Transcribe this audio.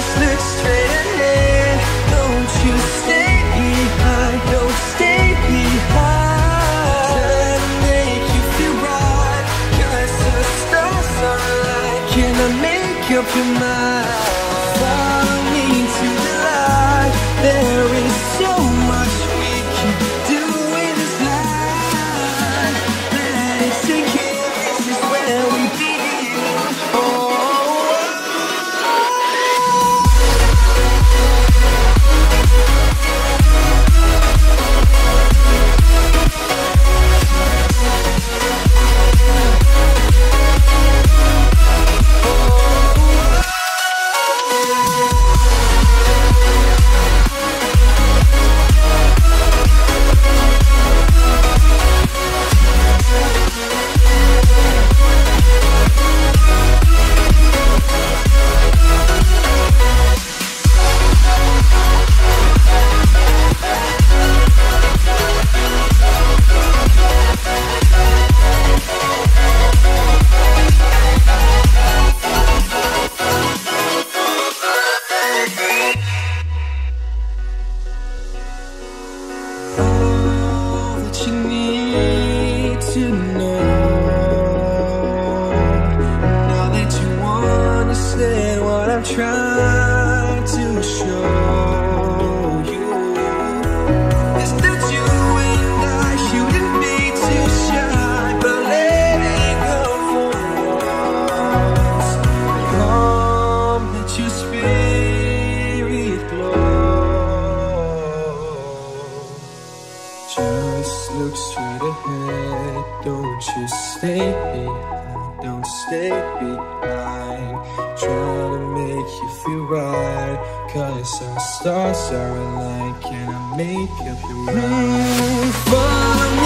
Just look straight ahead. Don't you stay behind. Don't stay behind. Make you feel right. Can I make up your mind? Your spirit glow. Just look straight ahead. Don't you stay behind. Don't stay behind. Cause our stars are aligned. Can I make up your mind? To the